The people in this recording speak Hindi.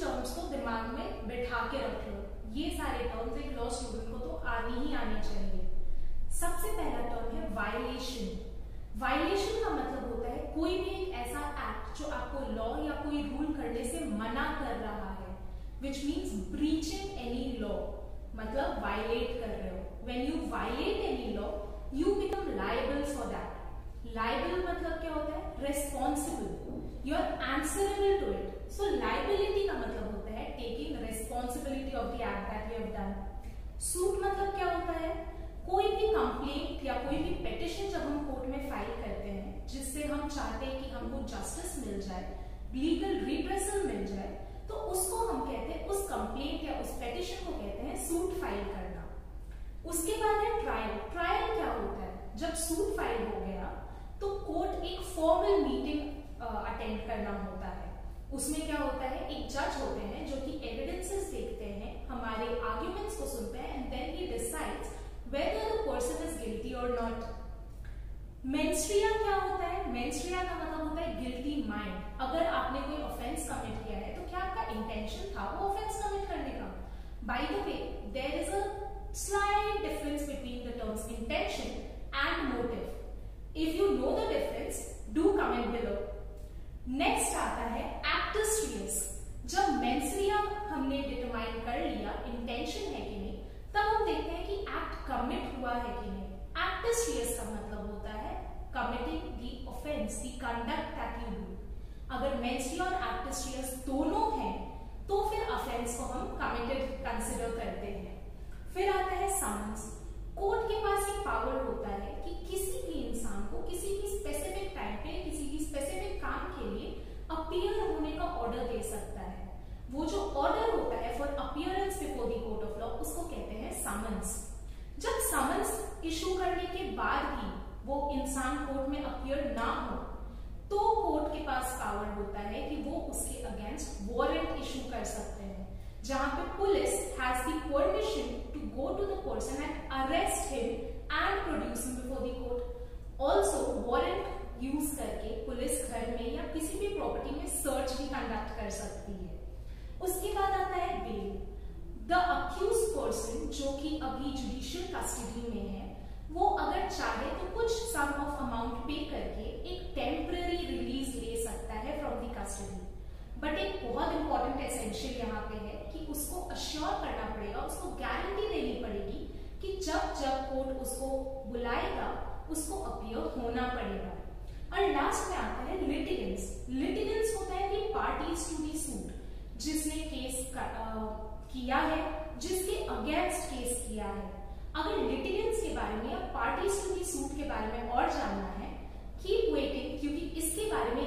टर्म्स को दिमाग में बैठा के रख लो। ये सारे टर्म्स एक लॉ स्टूडेंट को तो आने ही आने चाहिए। सबसे पहला टर्म है वायलेशन वायलेशन का मतलब होता है कोई भी एक ऐसा एक्ट जो आपको लॉ या कोई रूल करने से मना कर रहा है which means breaching any law मतलब वायलेट कर रहे हो। When you violate any law you become liable for that liable मतलब क्या होता है? Responsible you are answerable to it so liability का मतलब होता है taking responsibility of the act that you have done suit मतलब क्या होता है? कोई भी कंप्लेंट या कोई भी पेटिशन जब हम कोर्ट में फ़ाइल करते हैं, जिससे हम चाहते हैं कि हमको जस्टिस मिल जाए लीगल रिप्रेसल मिल जाए तो उसको हम कहते हैं, उस कंप्लेंट या उस पेटिशन को कहते हैं सूट फ़ाइल करना. उसके बाद है ट्रायल ट्रायल क्या होता है? जब सूट फ़ाइल हो गया तो कोर्ट एक फॉर्मल मीटिंग अटेंड करना होता है. उसमें क्या होता है? एक जज होते हैं जो कि एविडेंसेस देखते हैं, हमारे आर्ग्यूमेंट्स को सुनते हैं and then he decides whether the person is guilty और नॉट मेंस्ट्रिया क्या होता है? मेंस्ट्रिया का मतलब होता है गिल्टी माइंड अगर आपने कोई ऑफेंस कमिट किया है तो क्या आपका इंटेंशन था? वो ऑफेंस कमिट करने का। By the way there is a slight difference between the terms intention and motive if you know the difference do comment below next आता है एक्टस जब मेंस्ट्रिया हमने लिया इंटेंशन है कि नहीं, तब हम देखते हैं कि एक्ट कमिट हुआ है कि नहीं। एक्ट सीरियस का मतलब होता है committing the offence the conduct that you do अगर मेंसी और एक्ट सीरियस दोनों हैं तो फिर ऑफेंस को हम कमिटेड कंसिडर करते हैं। फिर आता है समन्स कोर्ट के पास ये पावर होता है कि किसी भी इंसान को किसी भी स्पेसिफिक टाइम पे, किसी भी स्पेसिफिक काम के लिए अपीयर होने का ऑर्डर दे सकता है। वो जो ऑर्डर होता है for appearance before the court of law उसको कहते हैं समन्स जब समन्स इशू करने के बाद भी वो इंसान कोर्ट में अपियर ना हो तो कोर्ट के पास पावर होता है कि वो उसके अगेंस्ट वारंट इशू कर सकते हैं जहाँ पे police has the permission to go to the person and arrest him and produce him before the court also warrant use करके पुलिस घर में या किसी भी प्रॉपर्टी में सर्च भी कंडक्ट कर सकती है उसके बाद आता है बेल द अक्यूज पर्सन जो कि अभी जुडिशियल कस्टडी में है, वो अगर चाहे तो कुछ सम ऑफ़ अमाउंट पे करके एक टेम्पररी रिलीज़ ले सकता है फ्रॉम द कस्टडी बट एक बहुत इंपॉर्टेंट एसेंशियल यहाँ पे है कि उसको अश्योर करना पड़ेगा, उसको गारंटी देनी पड़ेगी कि जब जब कोर्ट उसको बुलाएगा, उसको अपियर होना पड़ेगा। और लास्ट में आता है लिटिगेंस लिटिगेंस होता है कि पार्टीज़ टू दी सूट जिसने केस किया है, जिसके अगेंस्ट केस किया है। अगर लिटिगेंट्स के बारे में या पार्टीज़ टू सूट के बारे में और जानना है कीप वेटिंग क्योंकि इसके बारे में